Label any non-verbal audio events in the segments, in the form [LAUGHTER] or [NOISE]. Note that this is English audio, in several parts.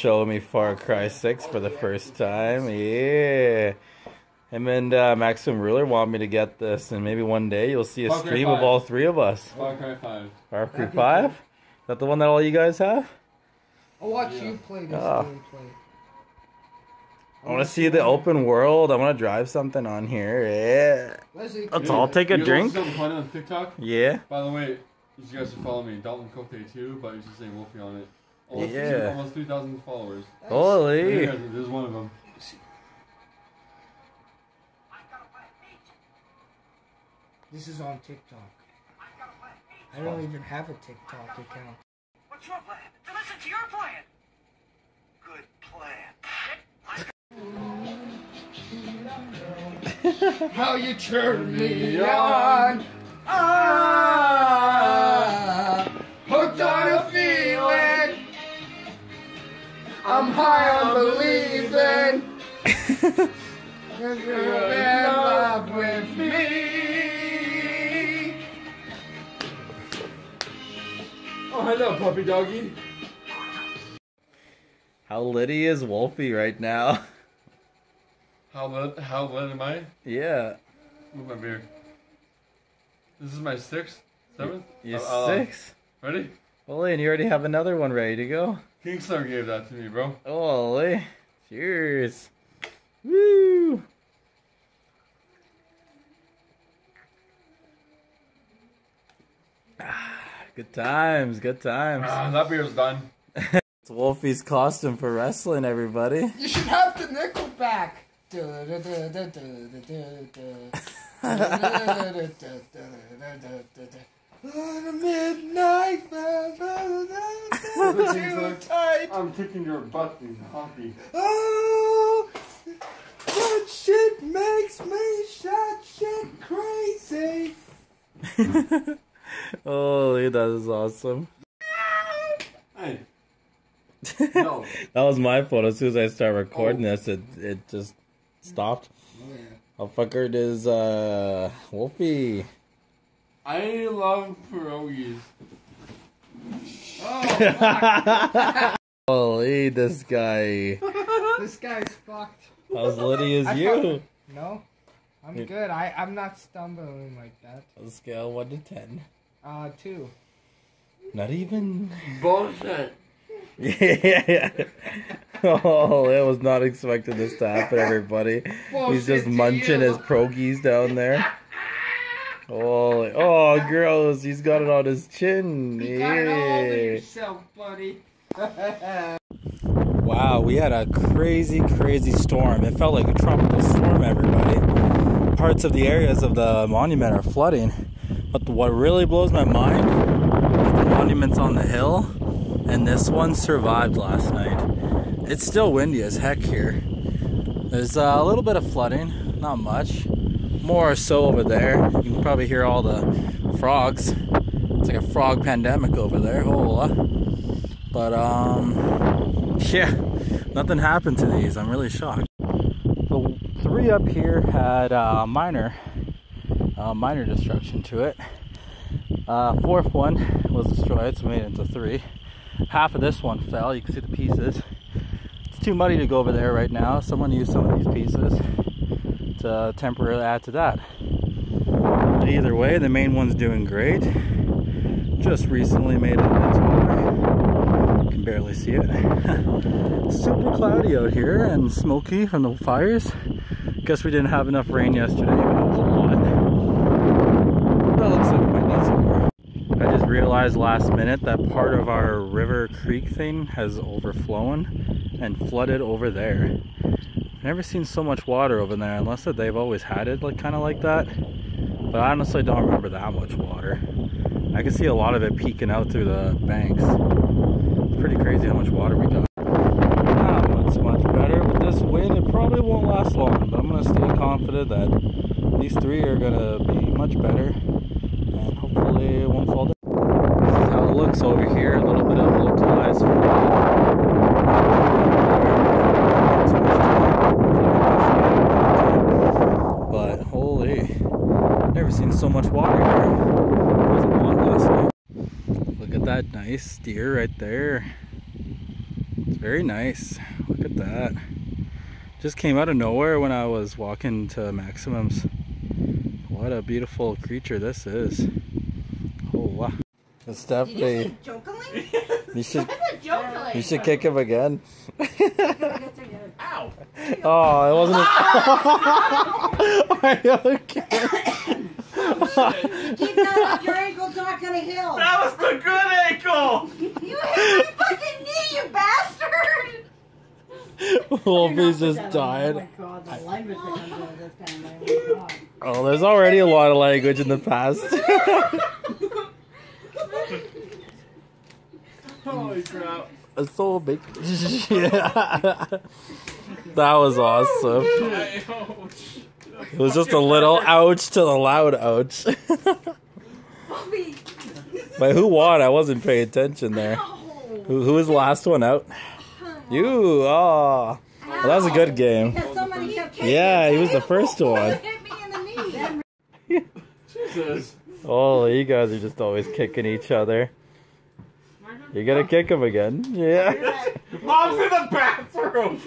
show me Far Cry 6 for the first time. Yeah. Him and uh, Maximum Ruler want me to get this, and maybe one day you'll see a Far stream of all three of us. Far Cry 5. Far Cry 5? cool. Is that the one that all you guys have? I'll watch Yeah. you play this gameplay. I want to see the open world. I want to drive something on here. Yeah. Leslie, Let's You- all take a you drink. You funny on TikTok? Yeah. By the way, you guys should follow me. Dalton Cote too, but you should say Wolfie on it. Almost, Yeah. almost 3,000 followers. Holy. Yeah, there's one of them. this is on TikTok. I don't even have a TikTok account. What's your plan? To listen to your plan. Good plan. How you turn me on? Ah, I'm high on believing. [LAUGHS] You're in love with me. Oh, hello, puppy doggy. How litty is Wolfie right now? [LAUGHS] How lit, how lit am I? yeah. Move my beer. This is my sixth, seventh? You Uh, uh, six? Ready? Holy, and you already have another one ready to go. Kingslayer gave that to me, bro. Holy. Cheers. Woo. Ah, [SIGHS] Good times, good times. Ah, that beer's done. [LAUGHS] It's Wolfie's costume for wrestling, everybody. You should have the Nickelback. On a midnight too tight. I'm kicking your butt, you honky. Oh, that shit makes me shot shit crazy. [LAUGHS] Holy, that is awesome. Hey. [LAUGHS] No. That was my fault. As soon as I start recording this, it it just stopped. How fucker is uh Wolfie? I love pierogies. Oh, [LAUGHS] Holy, this guy. this guy's fucked. How's litty as I you? No, I'm You- good. I I'm not stumbling like that. On a scale one to ten. Uh, two. Not even. Bullshit. Yeah. [LAUGHS] Oh, I was not expected this to happen, everybody. He's just munching his progies down there. [LAUGHS] Oh, oh, gross! He's got it on his chin. You got it all over yourself, buddy. [LAUGHS] Wow, we had a crazy, crazy storm. It felt like a tropical storm, everybody. Parts of the areas of the monument are flooding. But what really blows my mind is the monuments on the hill, and this one survived last night. It's still windy as heck here. There's a little bit of flooding, not much. More or so over there. You can probably hear all the frogs. It's like a frog pandemic over there. Hola. But um, [LAUGHS] yeah, nothing happened to these. I'm really shocked. The three up here had uh, minor, uh, minor destruction to it. Uh, fourth one was destroyed, so made it into three. Half of this one fell. You can see the pieces. It's too muddy to go over there right now. Someone used some of these pieces to uh, temporarily add to that. But either way, the main one's doing great. Just recently made it bit taller. Can barely see it. [LAUGHS] Super cloudy out here and smoky from the fires. Guess we didn't have enough rain yesterday, though it was a lot. That looks like it might need some more. I just realized last minute that part of our river creek thing has overflown and flooded over there. Never seen so much water over there, unless that they've always had it like kind of like that. But I honestly don't remember that much water. I can see a lot of it peeking out through the banks. It's pretty crazy how much water we got. Not much, much better. With this wind, it probably won't last long, but I'm gonna stay confident that these three are gonna be much better, and hopefully it won't fall down. This is how it looks over here. A little bit of localized flood. But holy, never seen so much water here. There was a lot last night. Look at that nice deer right there. It's Very nice. Look at that. Just came out of nowhere when I was walking to Maximums. What a beautiful creature this is. Oh wow. It's definitely Jokingly? [LAUGHS] you should Jokingly. you should kick him again. [LAUGHS] Ow. Oh, it wasn't a [LAUGHS] Are you okay? Keep that up, your ankle's not gonna heal. That was the good ankle! You hit my fucking knee, you bastard! Wolfie's just died. Oh my god, the language that comes out of this guy, my oh. Oh, there's already a lot of language in the past. [LAUGHS] Holy crap. It's so big. [LAUGHS] yeah. That was awesome. Ouch. It was just a little ouch to the loud ouch. [LAUGHS] But who won? I wasn't paying attention there. Who, who was the last one out? You. Oh. Well, that was a good game. Because somebody kept kicking Yeah, he was the first tail. one. It hit me in the knee. Jesus. Oh, you guys are just always kicking each other. You're gonna kick him again. Yeah. Mom's in the bathroom!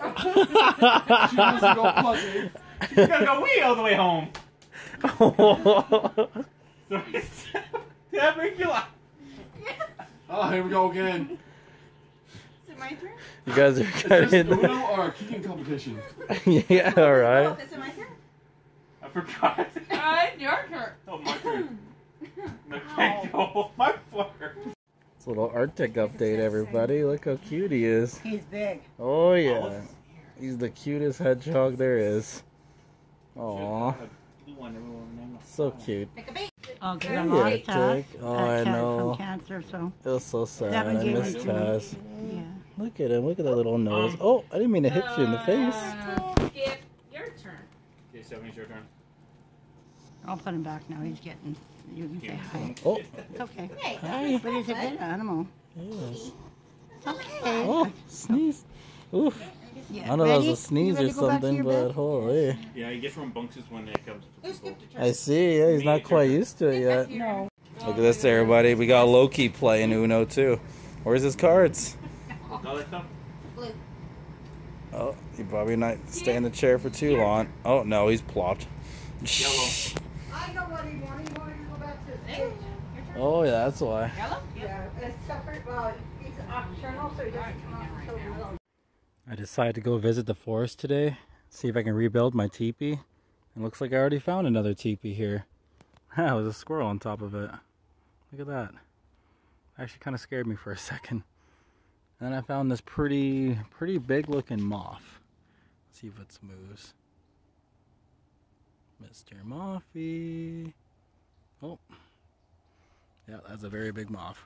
She wants to go pussy. She's gonna go wee all the way home. [LAUGHS] Sorry. Did that make you laugh? Oh, here we go again. Is it my turn? you guys are Is this getting. Uno or a kicking competition? [LAUGHS] yeah, alright. Oh, is it my turn? I forgot. Alright, your turn. Oh, my turn. [CLEARS THROAT] Oh, my ankle. My foot. It's a little Arctic update, everybody. Look how cute he is. He's big. Oh, yeah. He's the cutest hedgehog there is. Aw, so cute. Take a beat. Oh, because Hey, I'm lost Arctic. Taz. Oh, Uh, I know. From cancer, so It was so sad. That I gave miss me to me. Taz. yeah. Look at him. Look at that little nose. Um, Oh, I didn't mean to hit you in the face. Skip, your turn. Okay, Stephanie, it's your turn. I'll put him back now. He's getting. You can say hi. Oh, It's okay. Hey, hi. But he's a good animal. Yes. It's okay. Oh, sneeze. Oof. Yeah. I don't know if that was a sneeze or ready to go back to something, but bed? holy. Yeah, he gets rambunctious when it comes to Who football. skipped a turn? I see. Yeah, he's not quite used to it yet. No. Look at this, everybody. We got Loki playing Uno too. Where's his cards? All that stuff? Blue. Oh, he probably not stay in the chair for too long. Oh no, he's plopped. Yellow. [LAUGHS] I know what he wanted. He wanted to go back to the stage. Oh yeah, that's why. Yellow? Yeah, it's separate, well, he's nocturnal, so he doesn't come out until real. I decided to go visit the forest today, see if I can rebuild my teepee. It looks like I already found another teepee here. [LAUGHS] Ah, was a squirrel on top of it. Look at that. Actually kind of scared me for a [LAUGHS] second. And then I found this pretty, pretty big looking moth. Let's see if it moves. Mr. Moffy. Oh. Yeah, that's a very big moth.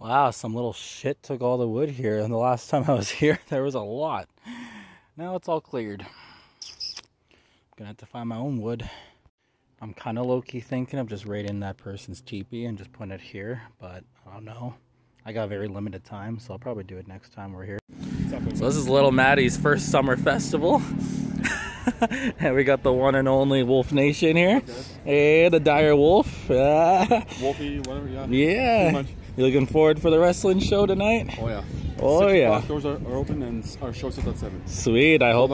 Wow, some little shit took all the wood here. And the last time I was [LAUGHS] here, there was a lot. Now it's all cleared. I'm Gonna have to find my own wood. I'm kind of low key thinking of just raiding that person's teepee and just putting it here, but I don't know. I got very limited time, so I'll probably do it next time we're here. So this is Little Maddie's first summer festival. [LAUGHS] and we got the one and only Wolf Nation here. Hey, the dire wolf. [LAUGHS] Wolfie, whatever, yeah. yeah. You looking forward for the wrestling show tonight? Oh, yeah. Oh Six yeah. Doors are, are open and our show starts at 7. Sweet. I hope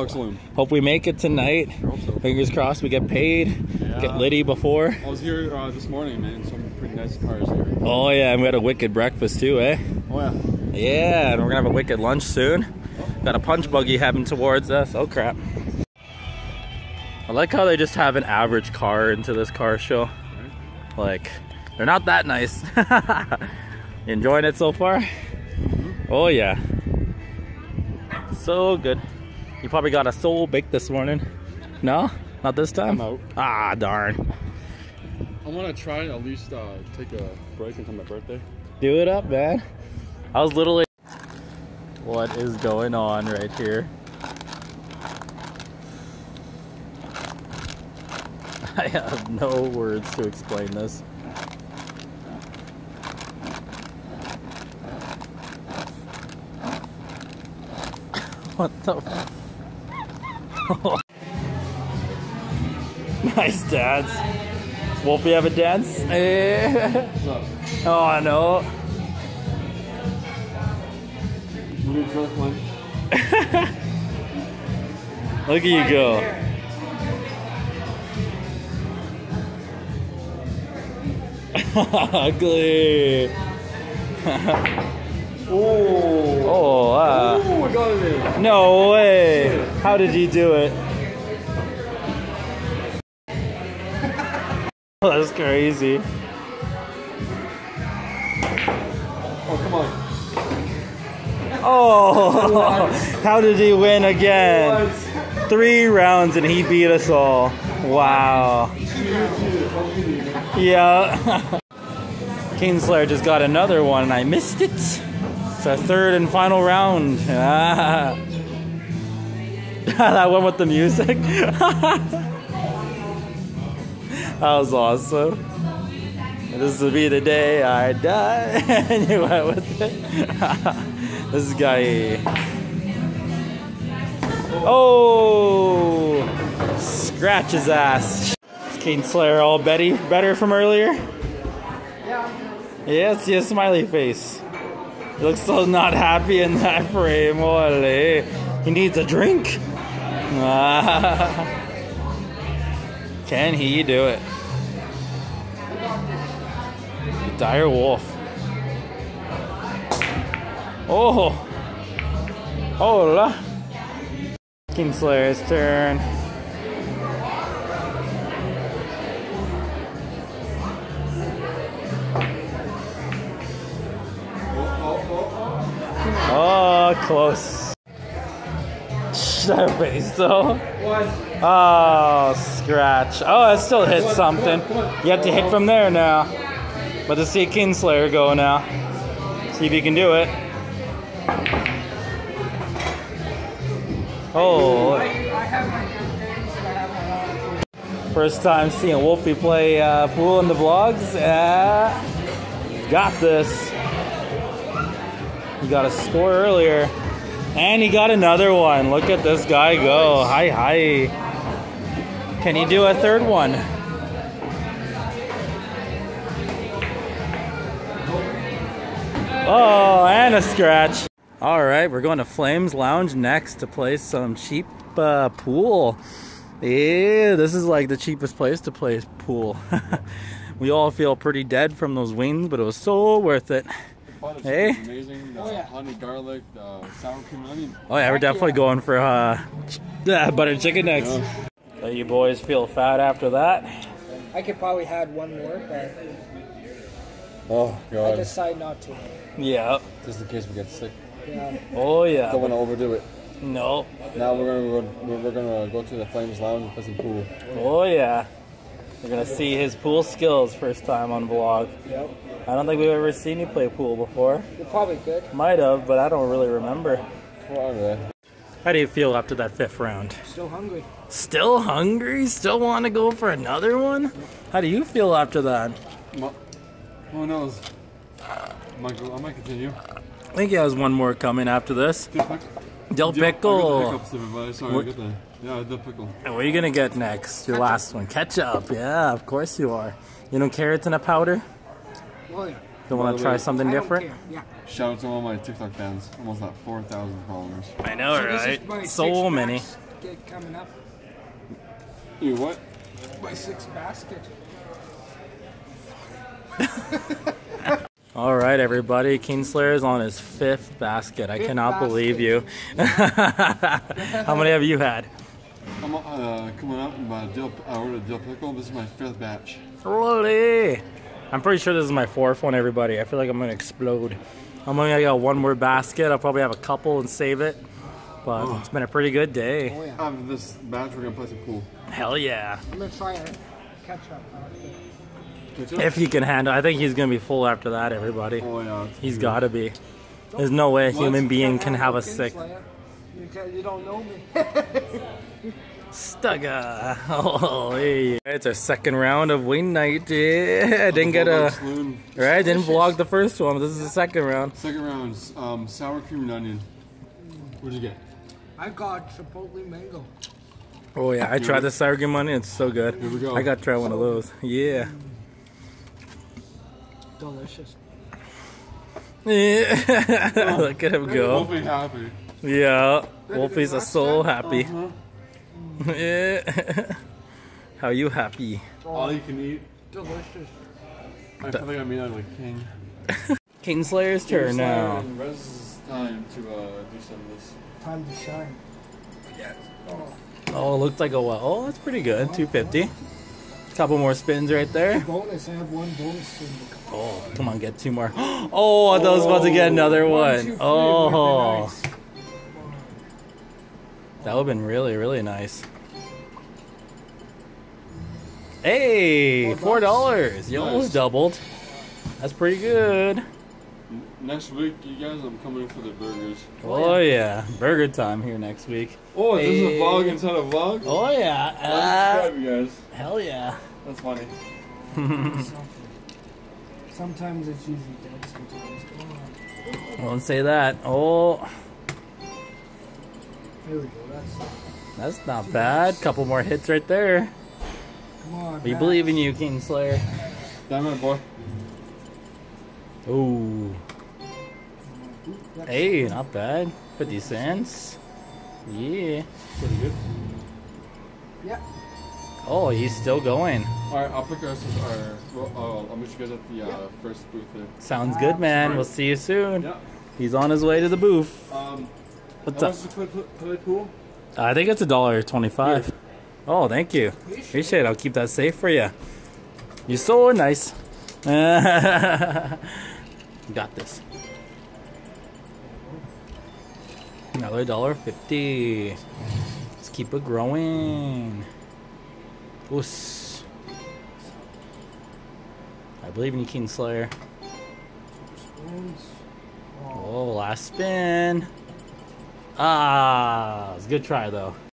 hope we make it tonight. So. Fingers crossed we get paid. Yeah. Get Liddy before. I was here uh, this morning, man. Some pretty nice cars here. Oh yeah, and we had a wicked breakfast too, eh? Oh, yeah. Yeah, and we're gonna have a wicked lunch soon. Got a punch buggy heading towards us. Oh crap. I like how they just have an average car into this car show. Like, they're not that nice. [LAUGHS] Enjoying it so far? Oh yeah. So good. You probably got a soul baked this morning. No? Not this time? I'm. Ah, darn. I want to try at least uh, take a break until my birthday. Do it up, man. I was literally. What is going on right here? [LAUGHS] I have no words to explain this. What the? f- [LAUGHS] nice dance. Does Wolfie have a dance? [LAUGHS] Oh no. Drunk one. Look at you go. [LAUGHS] Ugly. Oh. Oh, uh, Oh, I got it no way. How did you do it? [LAUGHS] That's crazy. Oh, come on. Oh, [LAUGHS] how did he win again? What? Three rounds and he beat us all. Wow. Yeah. [LAUGHS] Kingslayer just got another one and I missed it. It's our third and final round. Ah. [LAUGHS] that one with the music. [LAUGHS] that was awesome. This will be the day I die. [LAUGHS] and you went with it. this guy. Oh! Scratch his ass. Is Kingslayer all Betty better from earlier? Yeah, see a smiley face. He looks so not happy in that [LAUGHS] frame. Ole. He needs a drink. [LAUGHS] Can he do it? Dire Wolf. Oh! Hola! Kingslayer's turn. Close. That face though. Oh, scratch. Oh, it still hit something. You have to hit from there now. But to see Kingslayer go now. See if you can do it. Oh. First time seeing Wolfie play uh, pool in the vlogs. Uh, got this. He got a score earlier. And he got another one. Look at this guy go. Hi, hi. Can he do a third one? Oh, and a scratch. All right, we're going to Flames Lounge next to play some cheap uh, pool. Yeah, this is like the cheapest place to play pool. [LAUGHS] we all feel pretty dead from those wings, but it was so worth it. Fun, it's Hey. Amazing. The Oh, yeah. honey garlic, the sour cream onion. Oh yeah, we're definitely going for uh, ch- uh butter chicken next. Yeah. So you boys feel fat after that? I could probably had one more, but Oh god. I decide not to. Yeah. Just in case we get sick. Yeah. Oh yeah. Don't want to overdo it. No. Now we're gonna go. We're, we're gonna go to the Flames Lounge and play some pool. Oh yeah. We're gonna see his pool skills first time on vlog. Yep. I don't think we've ever seen you play pool before. You're probably could. Might have, but I don't really remember. We're on there. How do you feel after that fifth round? Still hungry. Still hungry? Still want to go for another one? How do you feel after that? Ma- Who knows? I might, go, I might continue. I think he has one more coming after this. Dill pick- Del Dill- I got the Pickle. hiccups, everybody. Sorry, What- I. Yeah, the pickle. And what are you gonna get next? Your last one. Ketchup. Yeah, of course you are. You know carrots in a powder? Oh yeah. Don't want to try way, something different? Yeah. Shout out to all my TikTok fans. Almost at 4,000 followers. I know, So right? So many. basket coming up. You what? My sixth basket. [LAUGHS] All right, everybody. Kingslayer is on his fifth basket. I Fifth cannot basket. believe you. [LAUGHS] How many have you had? I'm uh, coming up by dill. I ordered dill pickle. This is my fifth batch. Holy! I'm pretty sure this is my fourth one, everybody. I feel like I'm gonna explode. I'm only gonna get one more basket. I'll probably have a couple and save it. But Oh. it's been a pretty good day. Oh yeah. After this batch, we're gonna play some pool. Hell yeah. I'm gonna try a ketchup. basket. Ketchup? If he can handle I think he's gonna be full after that, everybody. Oh yeah. He's gotta be. There's no way a human being can have a sick You, you don't know me. [LAUGHS] Stugga. [LAUGHS] Holy. It's our second round of wing night. Yeah, [LAUGHS] didn't get a Saloon. right. Didn't vlog the first one. This is the second round. Second round, um, sour cream and onion. What'd you get? I got Chipotle mango. Oh yeah, I tried the sour cream onion. It's so good. Here we go. I got to try one of those. Yeah. Delicious. Yeah. [LAUGHS] Look at him go. Wolfie happy. Yeah. Wolfies are so happy. Uh-huh. Yeah. [LAUGHS] How you happy? All you can eat. Delicious. I feel like I'm eating like a king. Kingslayer's turn now. And Rez's time to uh, do some of this. Time to shine. Oh, Oh, it looked like a well. Oh, that's pretty good. 250. Couple more spins right there. bonus. I have one bonus in Oh, come on, get two more. [GASPS] Oh, I thought I was about to get another One, two, one. three, Oh, would nice. That would have been really, really nice. Hey, four dollars. You almost doubled. That's pretty good. Next week, you guys, I'm coming for the burgers. Oh yeah, burger time here next week. Oh, is this is a vlog inside a vlog? Oh yeah, Subscribe, you guys. uh, hell yeah. That's funny. [LAUGHS] Sometimes it's usually dead. Sometimes. Come on. Don't say that. Oh, Here we go. That's. that's not bad. Couple more hits right there. Come on. We Max. believe in you, Kingslayer. Damn it, boy. Ooh. That's- Hey, not bad. 50 cents. Yeah. Pretty good. Yeah. Oh, he's still going. Alright, I'll pick us our. Well, oh, I'll meet you guys at the uh, first booth there. Sounds good, man. We'll see you soon. Yeah. He's on his way to the booth. Um, What's how up? much is the play, play pool? I think it's a dollar twenty-five. Oh, thank you. Appreciate it. I'll keep that safe for you. You're so nice. [LAUGHS] Got this. Another dollar fifty. Let's keep it growing. Oos. I believe in you, Kingslayer. Spoons. Oh, last spin. Ah, it's a good try though.